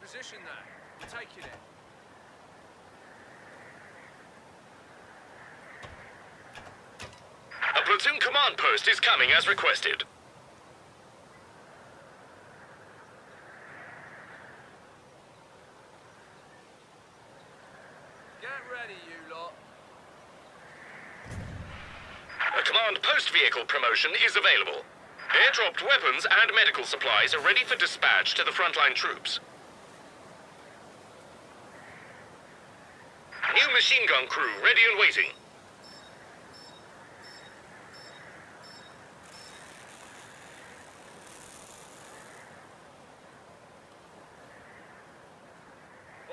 Nice position there. Take you there. A platoon command post is coming as requested. Get ready, you lot. A command post vehicle promotion is available. Airdropped weapons and medical supplies are ready for dispatch to the frontline troops. New machine gun crew ready and waiting.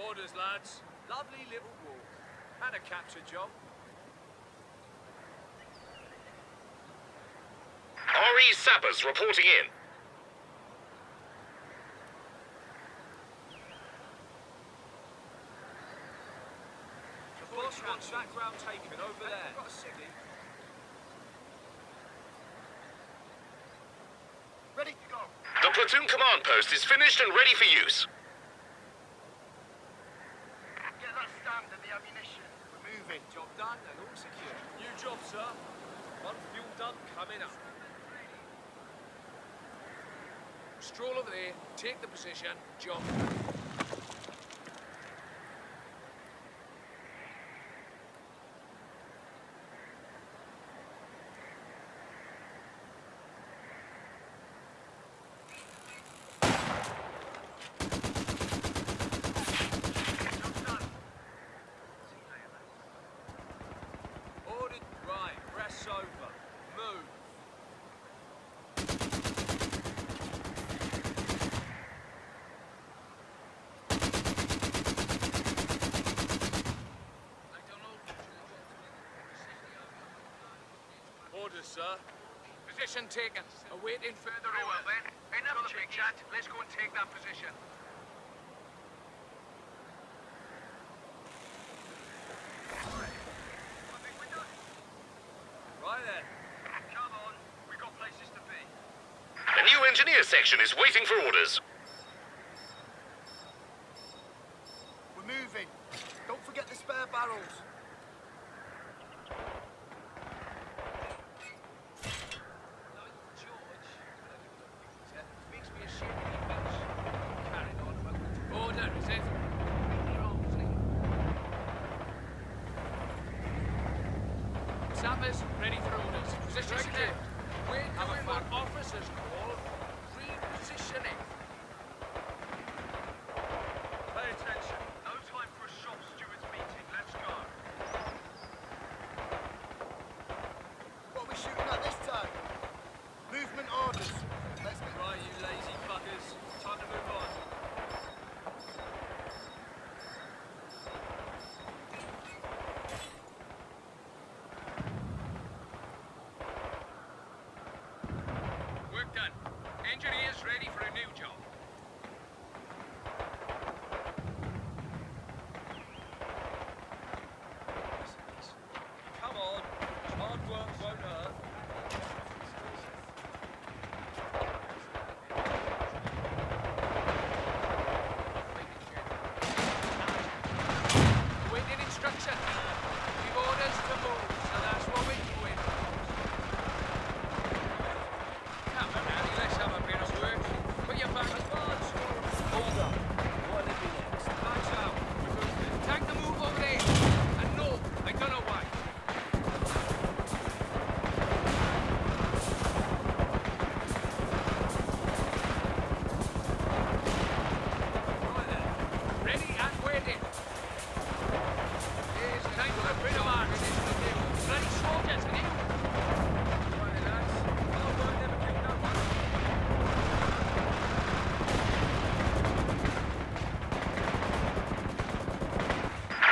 Orders, lads. Lovely little walk. And a capture job. RE sappers reporting in. The boss wants that ground taken over there. Got a city. Ready to go. The platoon command post is finished and ready for use. Get that stand and the ammunition. We're moving. Job done and all secure. New job, sir. One fuel dump coming up. Stroll over there, take the position, jump. Ordered right, press over. Move. Orders, sir. Position taken. Awaiting further Very well orders. then. Enough chit chat. Let's go and take that position. Right then. Come on. We've got places to be. A new engineer section is waiting for orders. We're moving. Don't forget the spare barrels. Makes me ashamed of you bunch. Carrying on about the order, is it? Sappers, ready for orders. Positioning. We're doing what officers call repositioning. Pay attention. No time for a shop steward's meeting. Let's go. What are we shooting at this time? Movement orders. Let's get Right, you lazy fuckers. Time to move on. Work done. Engineers ready for a new job. Come on. Hard work won't hurt. Waiting instruction. Give orders to move, so that's what we're doing. Come on, Andy, let's have a bit of work. Put your back advance. Hold up. What'll it be next? Lights out. Take the move over there. And no, I don't know why. Right then. Ready and waiting. It's time for a bit of action, isn't it? Bloody soldiers, can you? Right then, lads. Well done, never kicked that one.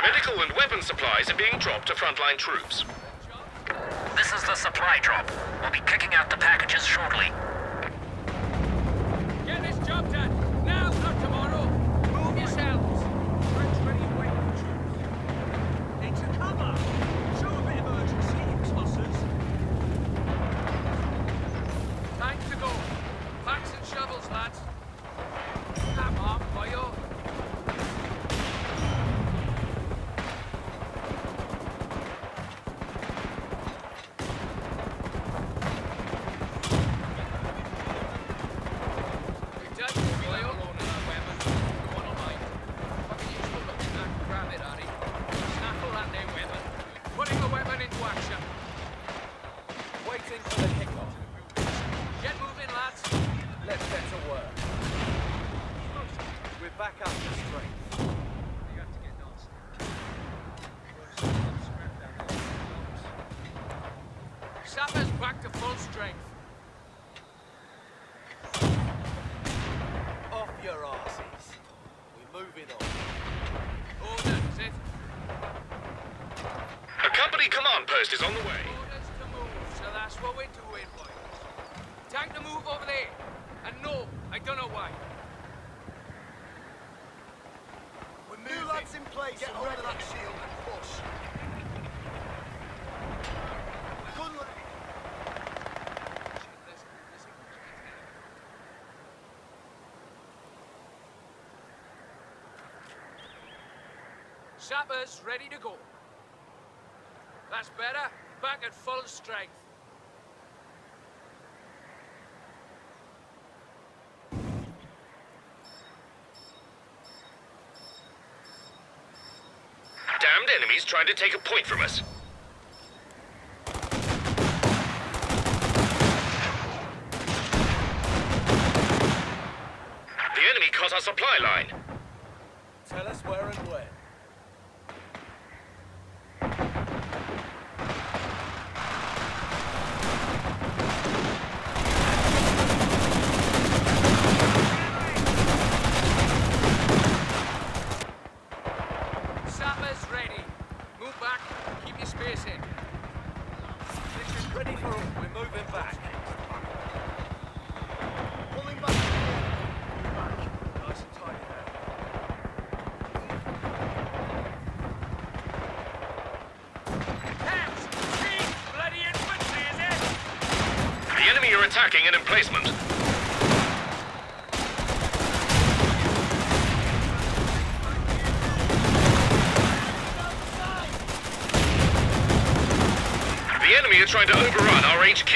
Medical and weapon supplies are being dropped to frontline troops. This is the supply drop. We'll be kicking out the packages shortly. To strength. You have to get Sappers back to full strength. Off your arses. We're moving on. Order, is it? A company command post is on the way. Orders to move, so that's what we're doing, boys. Time to move over there. And no, I don't know why. We're New lads in place. Get hold of that shield and push. Gun ready. Listen, listen. Sappers ready to go. That's better. Back at full strength. Damned enemies trying to take a point from us. The enemy cut our supply line. Tell us where and when. Sappers ready. Move back. Keep your space in. Ready for... We're moving back. Pulling back. Move back. Nice and tight now. Hands! Speed! Bloody infantry, is it? The enemy are emplacement. The enemy are trying to overrun our HQ.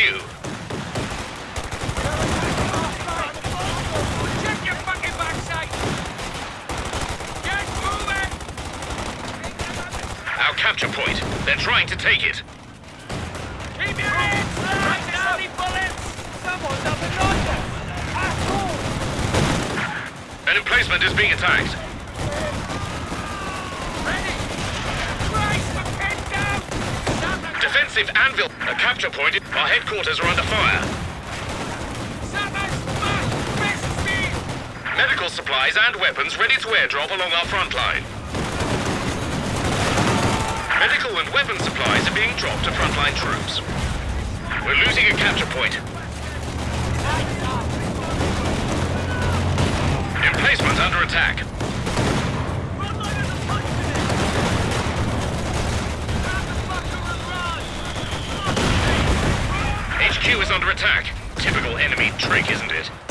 Check your fucking backside! Get moving! Our capture point. They're trying to take it. Keep your heads! Right down the bullets! Someone doesn't like us! At all! An emplacement is being attacked. Ready! Christ, the pin down! Sappers! Defensive anvil. A capture point. Our headquarters are under fire. Medical supplies and weapons ready to airdrop along our front line. Medical and weapon supplies are being dropped to frontline troops. We're losing a capture point. Emplacement under attack. HQ is under attack. Typical enemy trick, isn't it?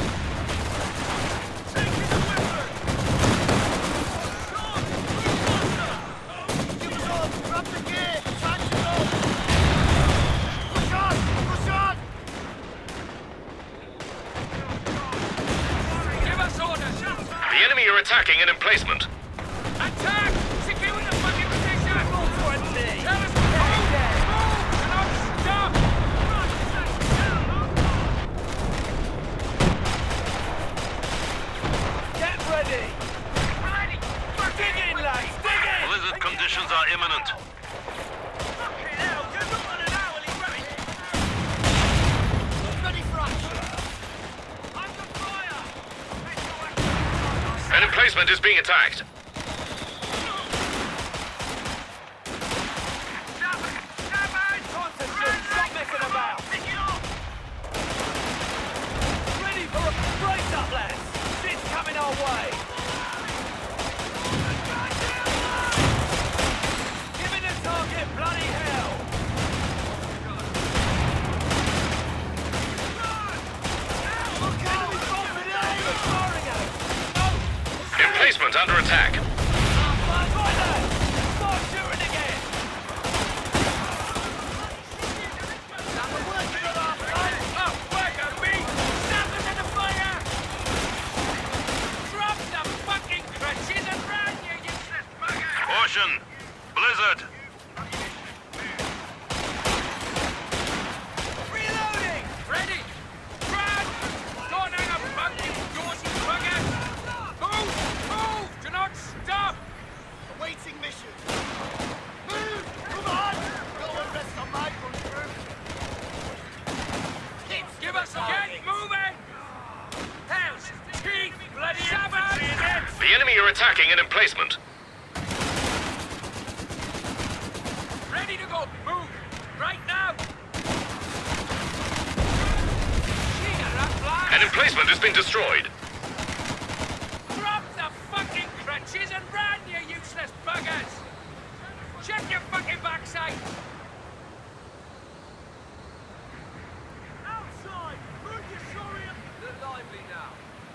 lively now.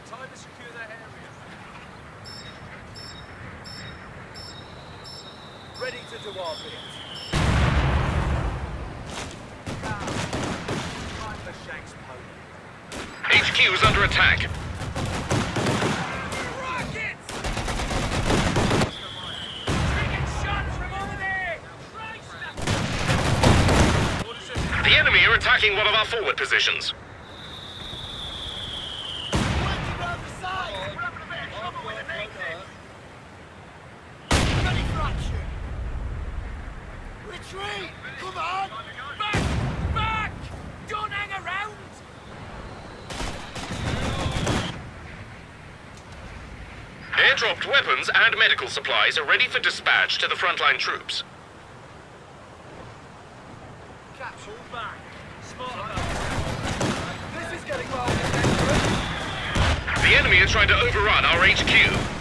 Time to secure that area. Ready to do our bit. HQ is under attack. The enemy are attacking one of our forward positions. and medical supplies are ready for dispatch to the frontline troops. The enemy are trying to overrun our HQ.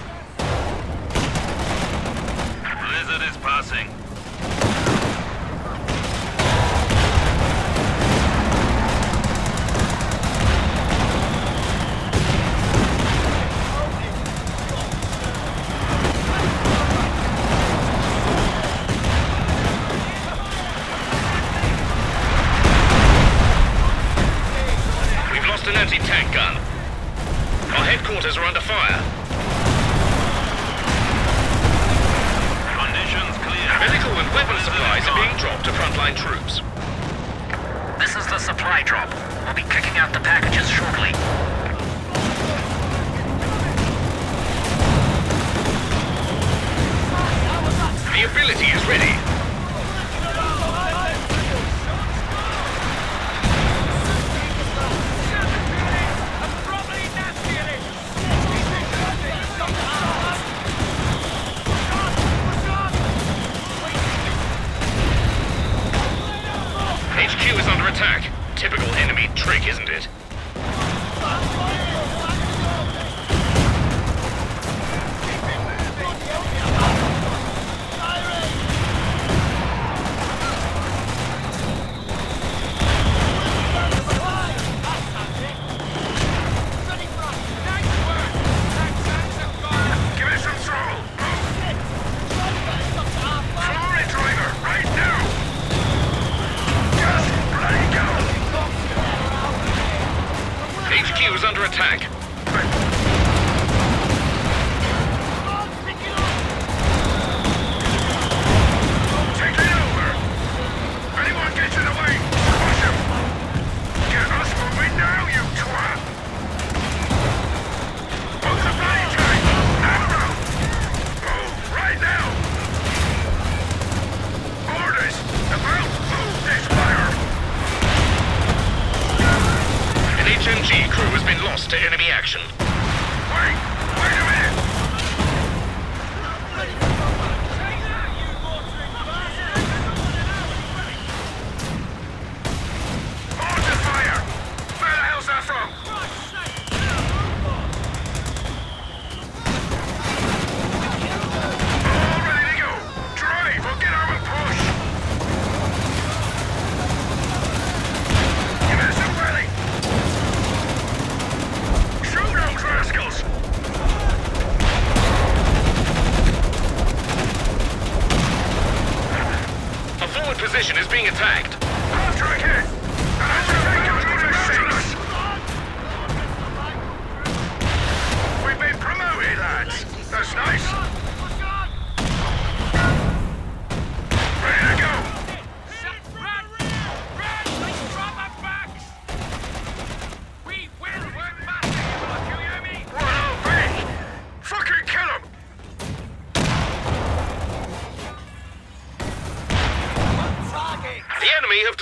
30 tank gun. Our headquarters are under fire. Conditions clear. Medical and weapon supplies are being dropped to frontline troops. This is the supply drop. We'll be kicking out the packages shortly. The ability is ready. isn't it?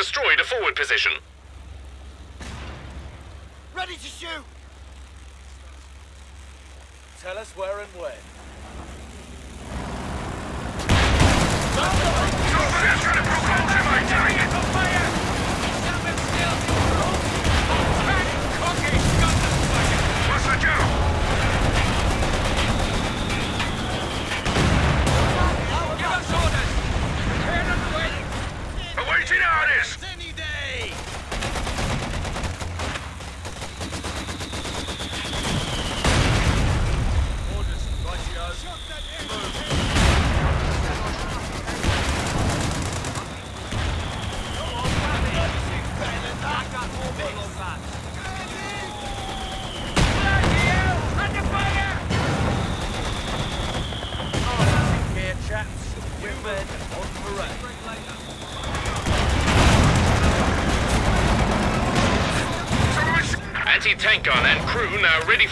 destroyed a forward position. Ready to shoot! Tell us where and when.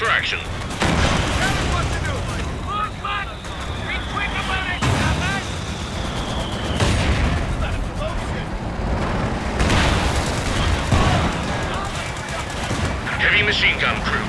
Now for action. Heavy machine gun crew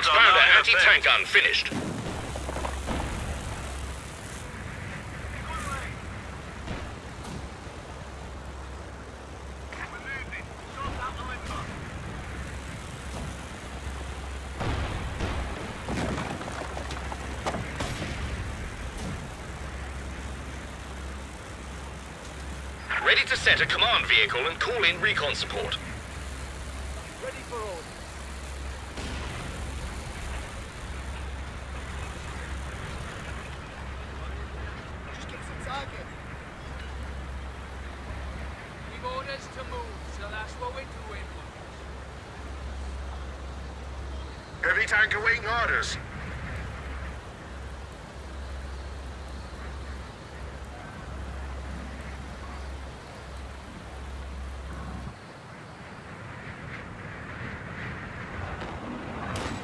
Six-pounder anti-tank gun finished. Ready to set a command vehicle and call in recon support.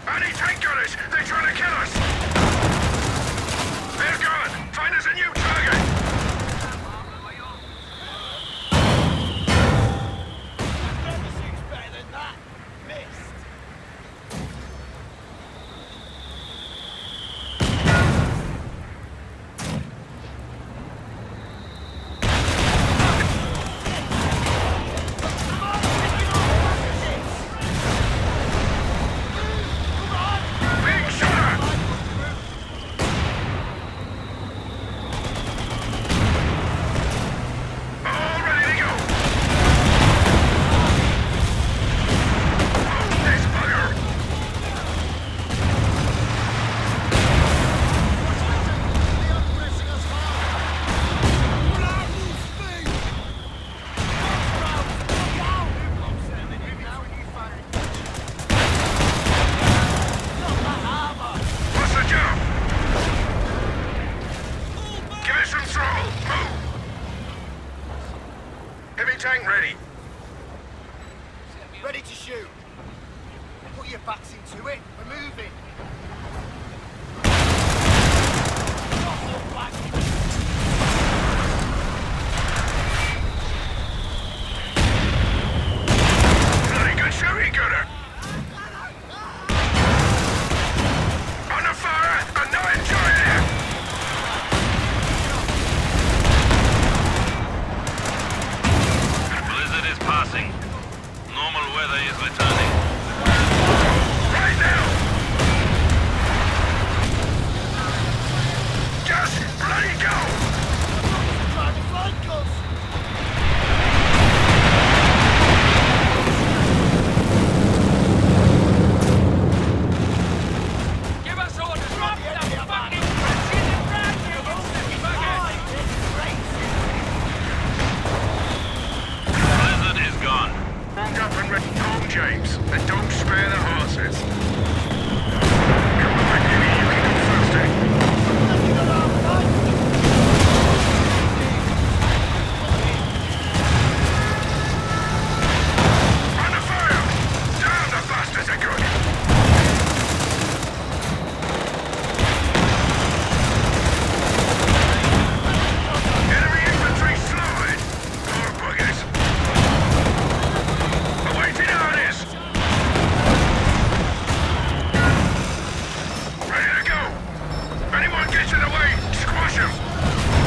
Anti-tank gunners! They're trying to kill us! They're gone! Find us a new Get in the way! Squash him!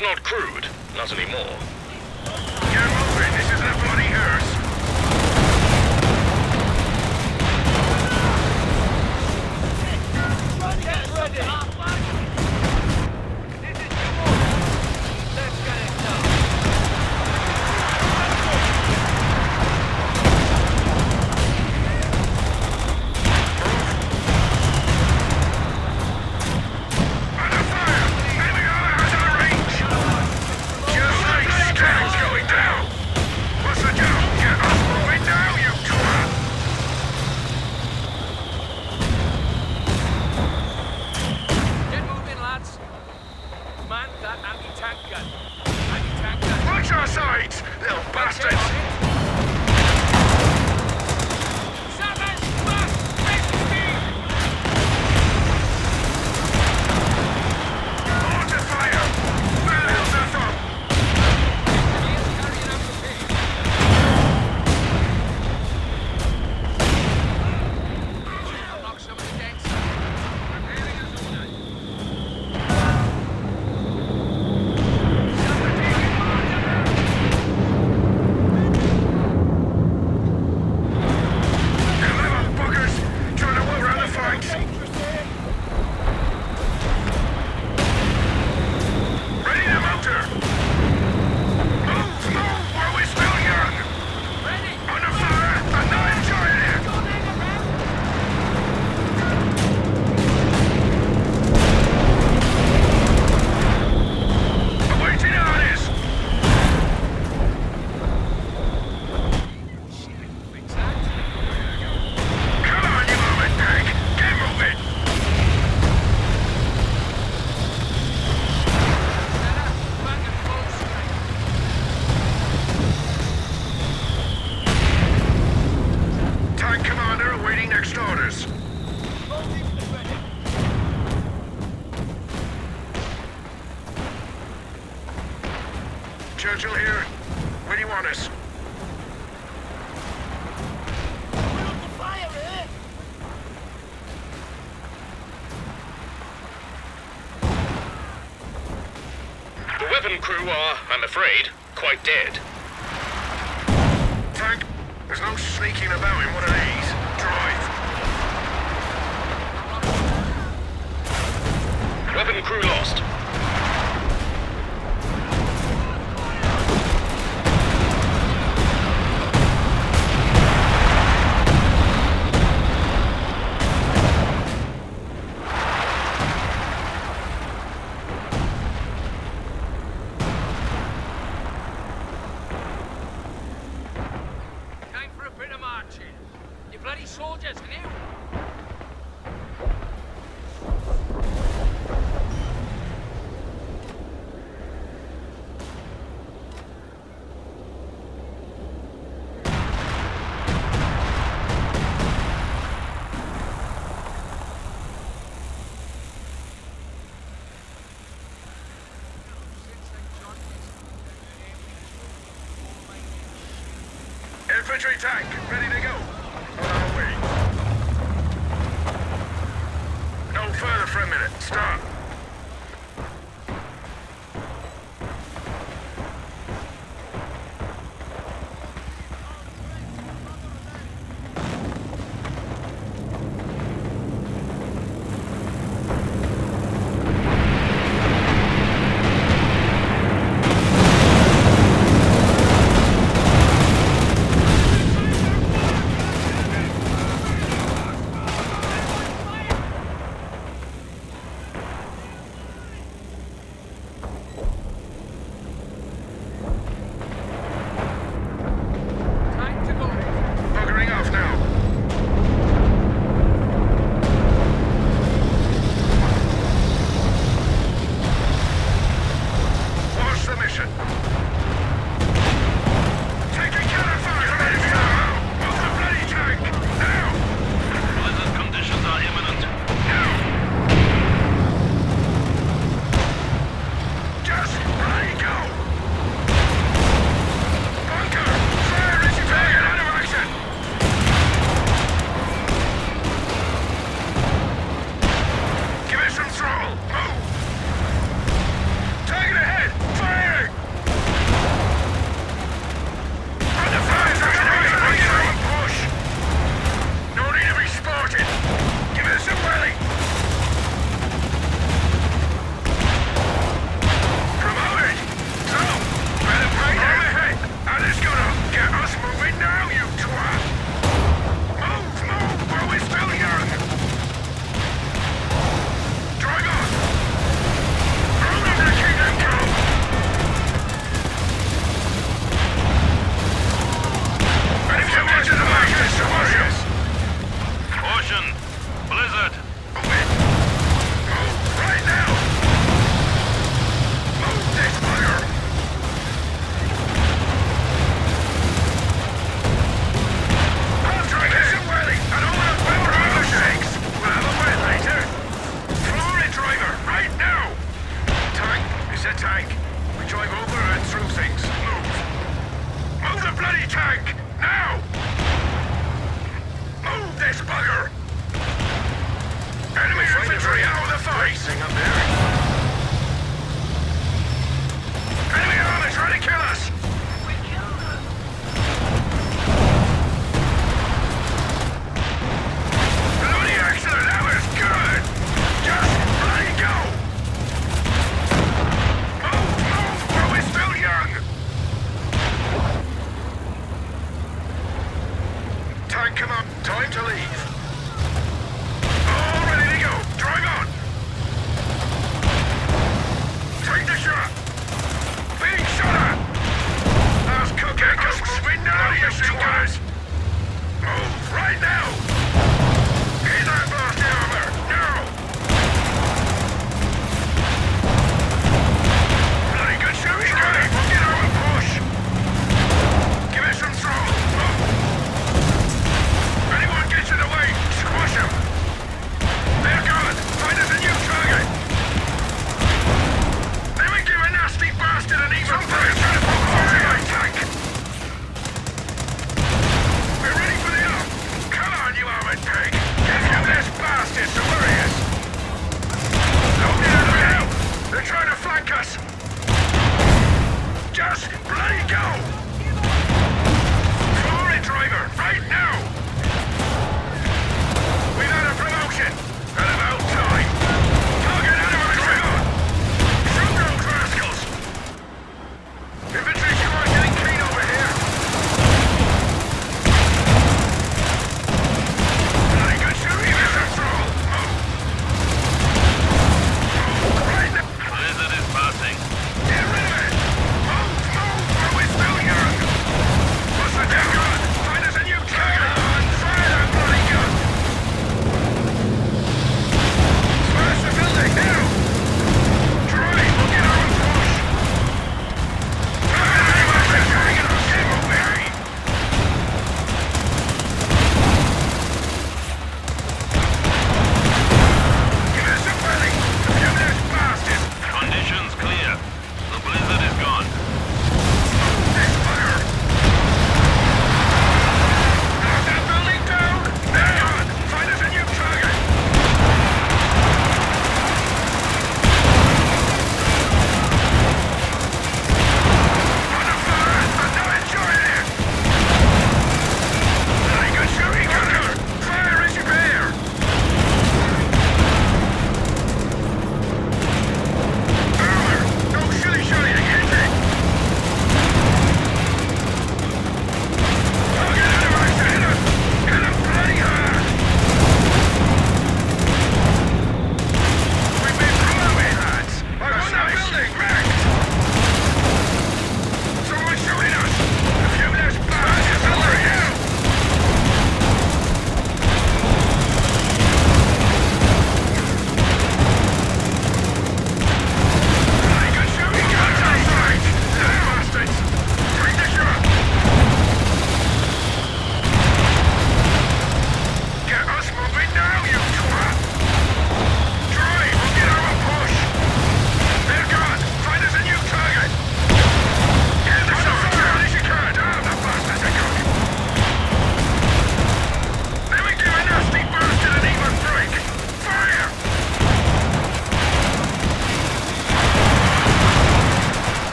not crude, not anymore. seven crew are, I'm afraid, quite dead. Tank, there's no sneaking about in one of these. Drive. Weapon crew lost. Time to leave. All ready to go. Drive on. Take the shot. Big shot Last That's cooking. Go swindle out of your. Move right now. Get that. attack us! Just bloody go! Call driver, right now!